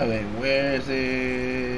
I mean, where is it?